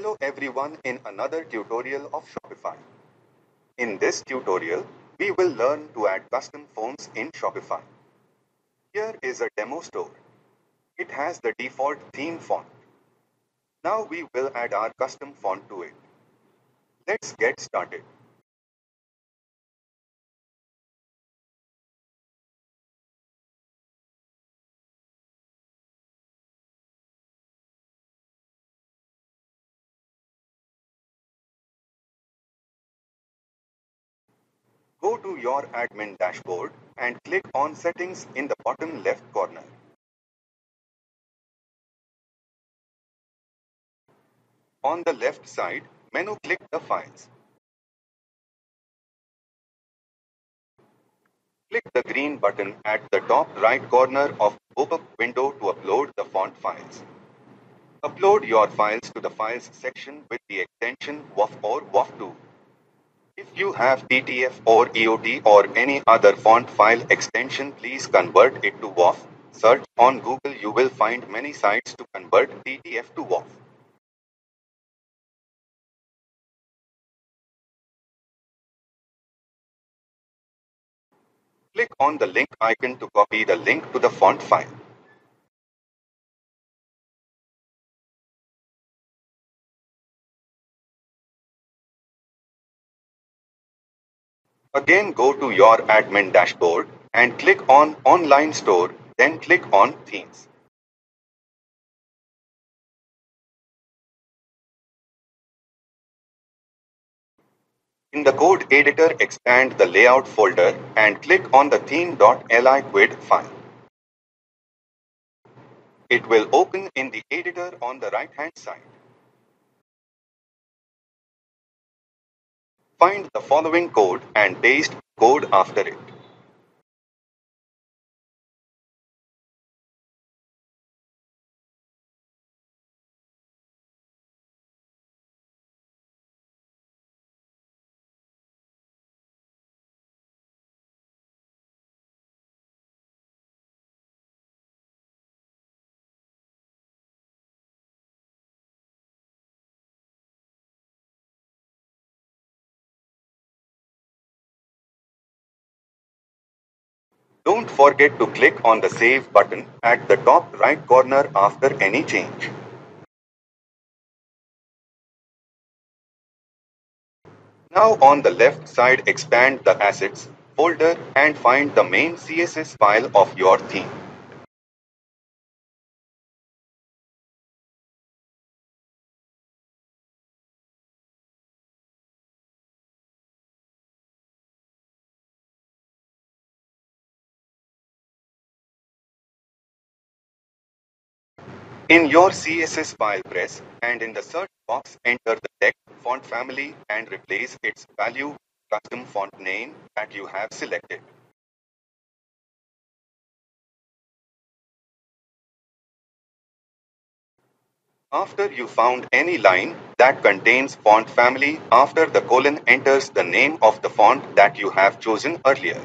Hello everyone in another tutorial of Shopify. In this tutorial, we will learn to add custom fonts in Shopify. Here is a demo store. It has the default theme font. Now we will add our custom font to it. Let's get started. Go to your admin dashboard and click on Settings in the bottom left corner. On the left side, menu click the files. Click the green button at the top right corner of pop-up window to upload the font files. Upload your files to the Files section with the extension WOFF or WOFF2. If you have TTF or EOT or any other font file extension, please convert it to WOFF. Search on Google, you will find many sites to convert TTF to WOFF. Click on the link icon to copy the link to the font file. Again go to your admin dashboard and click on Online Store, then click on Themes. In the code editor, expand the layout folder and click on the theme.liquid file. It will open in the editor on the right hand side. Find the following code and paste code after it. Don't forget to click on the Save button at the top right corner after any change. Now on the left side expand the Assets folder and find the main CSS file of your theme. In your CSS file press and in the search box enter the text font family and replace its value custom font name that you have selected. After you found any line that contains font family after the colon enters the name of the font that you have chosen earlier.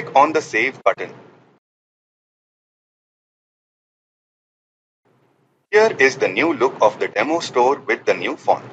Click on the Save button. Here is the new look of the demo store with the new font.